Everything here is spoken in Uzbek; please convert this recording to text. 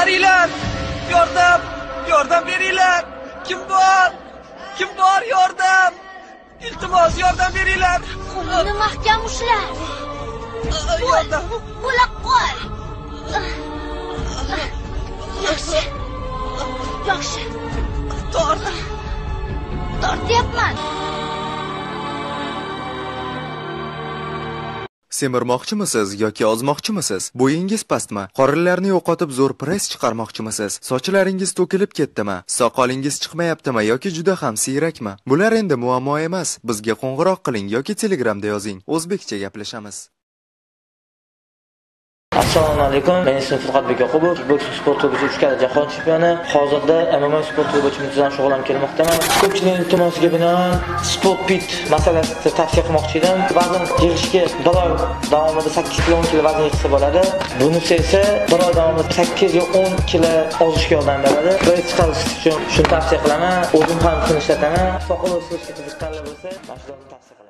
bağırıyorlar? Yordam, yordam veriyorlar. Kim bağır? Kim bağır yordam? İltimos yordam veriyorlar. Qo'lni mahkam ushla. Yordam. Qo'lab qo'y. Yaxshi. Yaxshi. Tort. Tortyapman. Semirmoqchimisiz yoki ozmoqchimisiz? Bo'yingiz pastmi? Qorinlarni yo'qotib zo'r press chiqarmoqchimisiz? Sochlaringiz to'kilib ketdimi? Soqolingiz chiqmayaptimi yoki juda ham siyrakmi? Bular endi muammo emas. Bizga qo'ng'iroq qiling yoki Telegramda yozing. O'zbekcha gaplashamiz. Assalomu alaykum. Men ismim furqatbek yoqubov kickboksing sporti bo'yicha uch karra jahon chempioni. Hozirda mma sporti bo'yicha muntazam shug'ullanib kelmoqdaman. Ko'pchilik iltimosiga binoan sport pit masalasida tavsiya qilmoqchi edim. Vazn yig'ishga bir oy davomida sakkiz kilo o'n kilo vazn yig'sa bo'ladi. Bunisi esa bir oy davomida sakkiz yo o'n kilo ozishga yordam beradi. Bir chiqarish uchun shuni tavsiya qilaman. O'zim ham shuni ishlataman. Soqol o'stirishga qiziqqanlar bo'lsa mana shu tavsiya